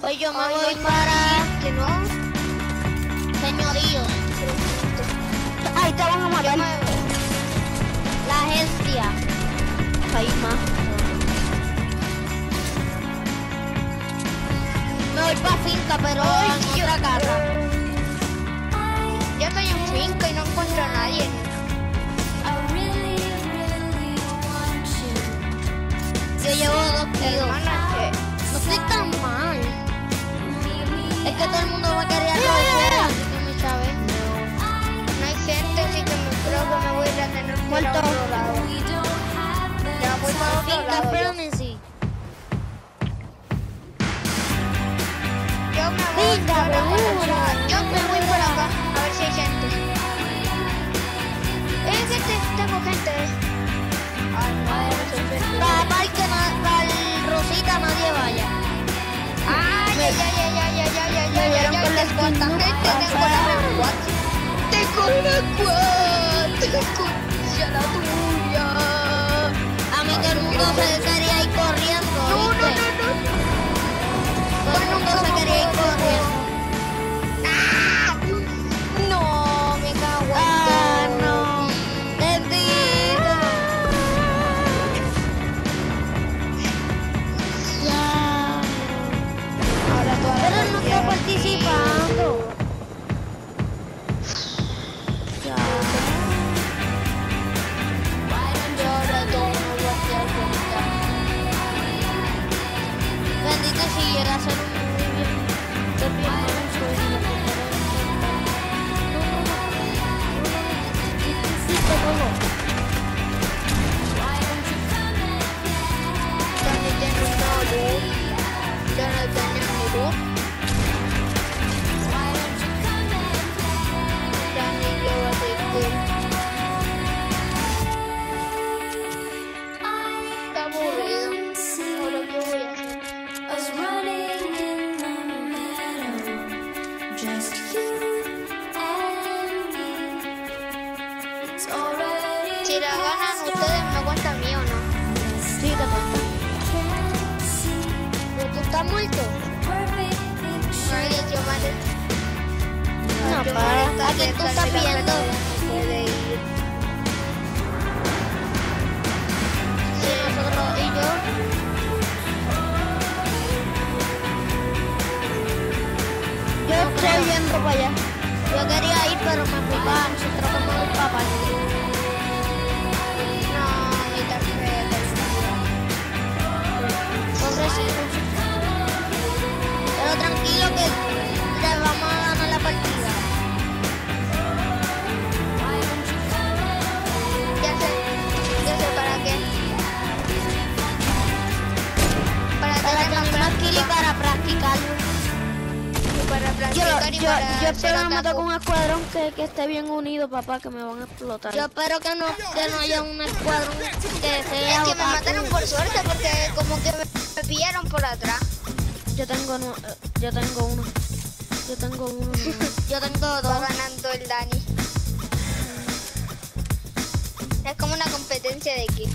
Pues yo me voy para Que no. señorío. Ahí te van a matar. La agencia. Ahí más. Me voy para finca, pero Ay, en yo- otra casa. Yo estoy en finca y no encuentro a nadie. No estoy tan mal. Es que todo el mundo me quería Mira, mira, coger, mira. así que me chavé. No hay gente, así que me creo que me voy a ir a tener a Muerto. Ya voy para otro lado. Yo, Frenzy. yo me voy para acá. Yo me voy para acá. Yo para. me ¿A quién tú estás la viendo? puede ir. Sí, nosotros y yo. Yo estoy yendo para allá. Yo quería ir, pero me para nosotros como papá. Me toque un escuadrón que, que esté bien unido, papá, que me van a explotar. Yo espero que no, que no haya un escuadrón que sea Es que me mataron por suerte porque como que me, me pillaron por atrás. Yo tengo, nu- eh, yo tengo uno. Yo tengo uno. Yo tengo Va dos. ganando el Dani. Es como una competencia de kill.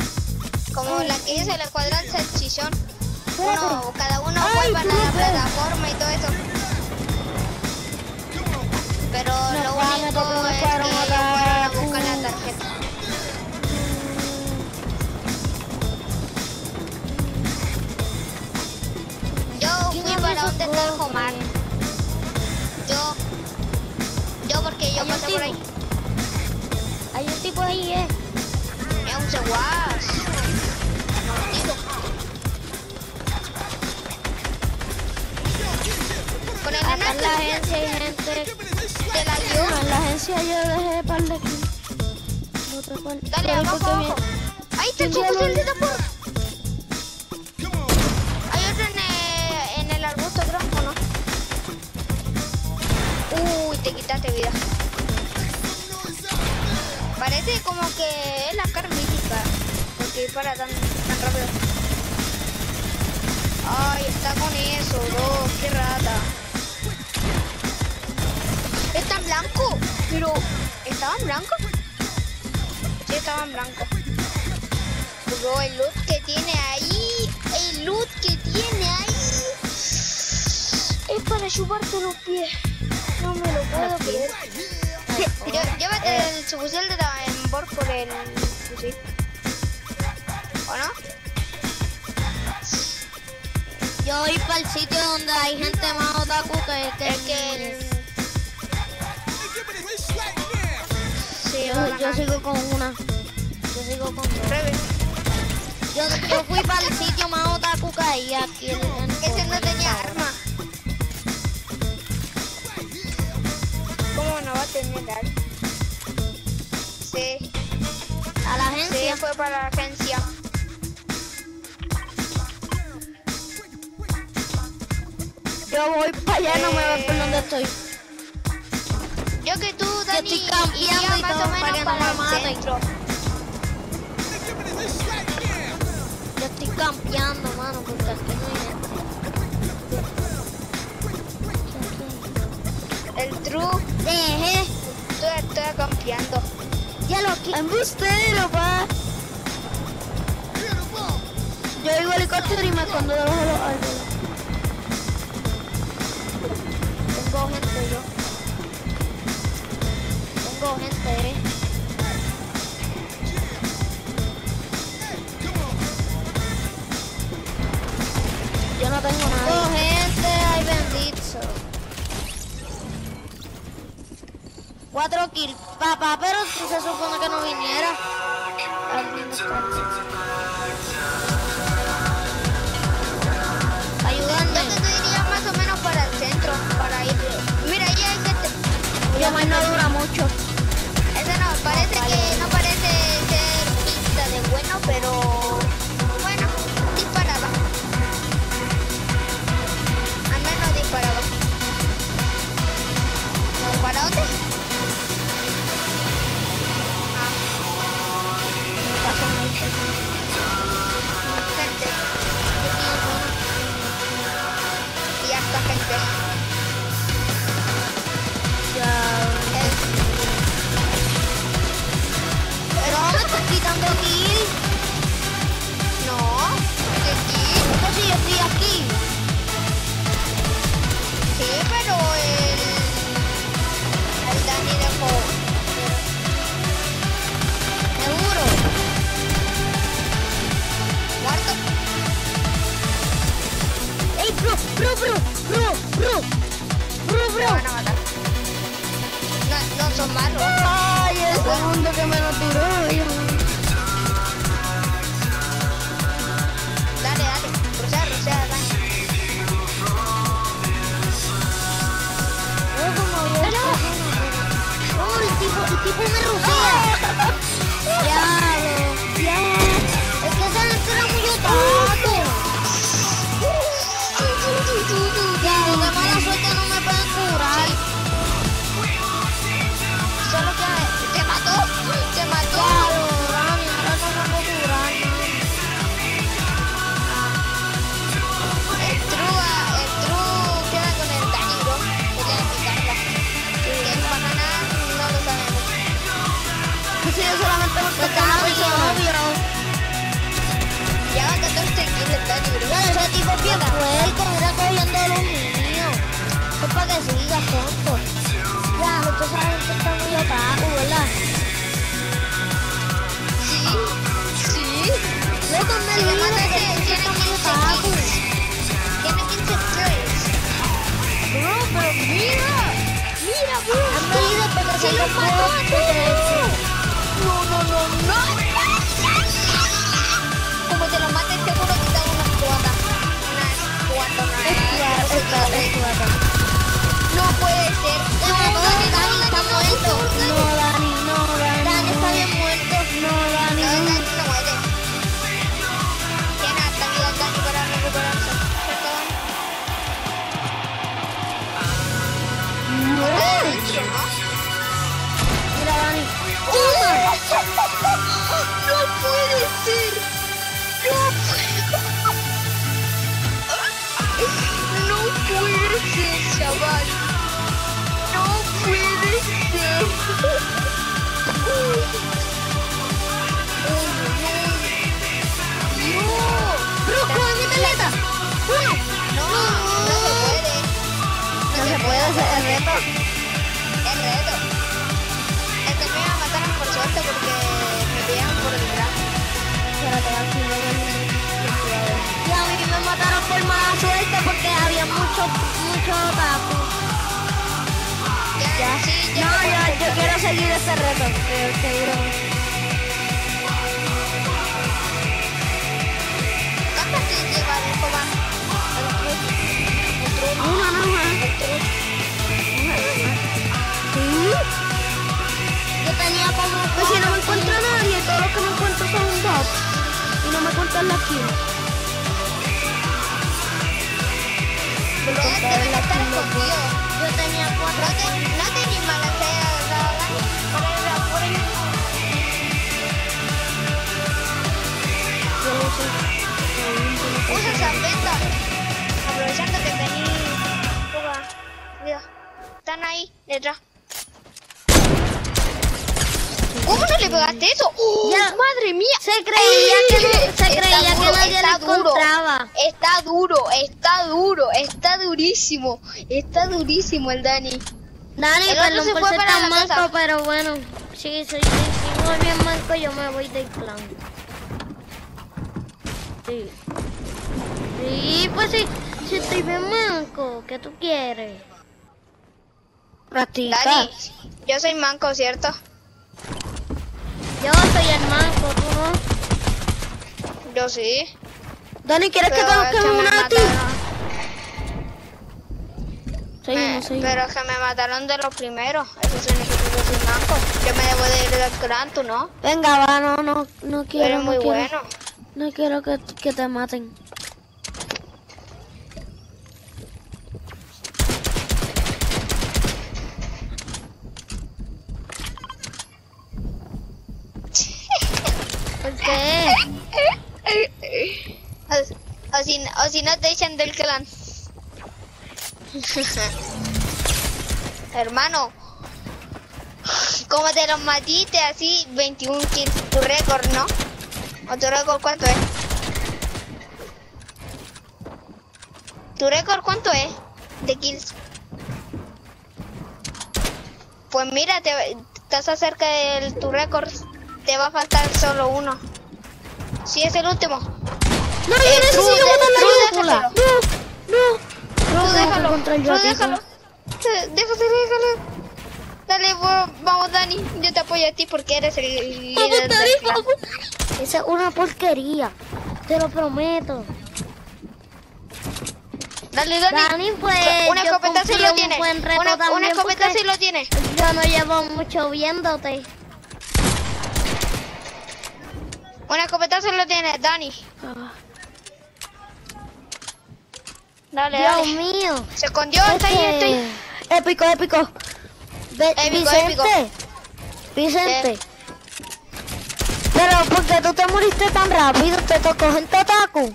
Como la que hizo el escuadrón salchichón. Uno, cada uno Ay, vuelve a la plataforma y todo eso. Pero No, lo único un es que ellos fueron a buscar la tarjeta. Yo fui ¿Quién para donde está el. Yo. Yo porque yo pasé por ahí. Hay un tipo ahí, eh. Es un seguaz. Con el Acá la hay gente. Yo dejé par de aquí. Otra parte. Dale, abajo. Ahí está el. Hay otro en el, en el arbusto, creo, ¿o no? Uy, te quitaste vida. Parece como que es la carmítica. Porque dispara tan, tan rápido. Ay, está con eso, bro. Qué rata. Pero, ¿estaban blancos? Sí, estaban blancos. Pues, Bro, oh, el loot que tiene ahí, el loot que tiene ahí, es para chuparte los pies. No me lo puedo creer. Llévate eh. el subfusil de tambor por el fusil. ¿O no? Yo voy para el sitio donde hay gente más otaku que... que que... El... yo, sigo con una. Yo sigo con dos. Yo, yo, fui para el sitio más otaku que hay aquí en, en Ese no tenía arma. ¿Cómo no va a tener arma? Sí. ¿A la agencia? Sí, fue para la agencia. Yo voy para allá, eh... no me voy eh. por donde estoy. Yo que tú yo estoy cambiando y, todo para que no me maten. Yo estoy cambiando, mano, porque aquí no hay... El true. Deje. Yo estoy cambiando. Ya lo quito. Embustero, pa. Yo digo helicóptero y me escondo debajo de los árboles. Tengo gente yo gente. Yo no tengo nada. Este, ay bendito. Cuatro kills. Papá, pero tú se supone que no viniera. Ayudando. Yo te diría más o menos para el centro, para ir. Mira, ya hay que... Yo más no dura mucho. son malos. Ay, el segundo que me lo. Ese tipo es bien fuerte, mira cogiendo a los niños. Es para que sigas tonto. Ya, lo que que está muy opaco, ¿verdad? Sí, sí. Loco, me sí, lo que tiene 15 kilos. Tiene 15 kills. Bro, pero mira. Mira, bro. Han venido porque se los mató a todos. No, no se puede. No, se, puede hacer el reto. El reto. El que me mataron por suerte porque me pillaron por detrás. Y a mí me mataron por mala suerte porque había mucho, mucho tapo. Ya, sí, no, yo, yo quiero seguir ese reto. Que, que estar. Yo tenía cuatro. No te, no te ni malanceas, ¿verdad? Por sé. Usa ventas. Aprovechando que tení. Toma, Mira. Están ahí, detrás. ¿Cómo no le pegaste eso? ¡Oh, Ya. ¡Madre mía! Se creía que no- se creía que nadie está lo duro. encontraba. Está duro, está duro, está durísimo. Está durísimo el Dani. Dani, El perdón se por fue ser para tan manco, pero bueno. Sí, soy, si sigo bien manco, yo me voy del clan. Sí. Sí, pues sí. Si estoy bien manco, ¿qué tú quieres? Practica. Dani, yo soy manco, ¿cierto? Yo soy el tú no. Yo sí. Dani, ¿quieres Pero que me una a ti? Eh, uno. pero es que me mataron de los primeros. Eso significa que yo soy manco. Yo me debo de ir del clan, tú no. Venga, va, no, no, no quiero, eres no muy quiero. bueno. No quiero que, que te maten. ¿Por qué? O, o si, o si no te echan del clan. Hermano, como te los matiste así, 21 kills, tu récord, ¿no? ¿O tu récord cuánto es? ¿Tu récord cuánto es de kills? Pues mira, te, estás acerca de tu récord, te va a faltar solo uno. Si es el último. No, yo necesito matar la brújula. No, no. Que déjalo, ti, déjalo. Déjate, déjalo. Dale, vamos, Dani. Yo te apoyo a ti porque eres el líder del. Esa es una porquería. Te lo prometo. Dale, Dani. Dani, pues. una escopeta sí lo tiene. Una, una escopeta sí lo tiene. Yo no llevo mucho viéndote. Una escopeta sí lo tiene, Dani. Dale, Dios dale. mío. Se escondió, está ahí, está ahí. Este, Épico, épico. Ve- Épico, Vicente. épico. Vicente. Pero, ¿por qué tú te moriste tan rápido? ¿Te tocó gente otaku?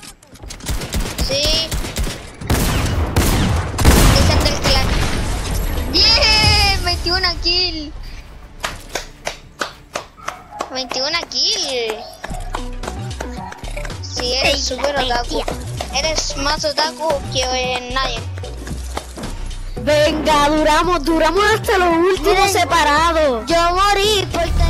Sí. Dicen del clan. ¡Bien! 21 kill. 21 kill. Sí, eres super otaku. Eres más otaku que eh, nadie. Venga, duramos, duramos hasta los últimos separados. Yo morí porque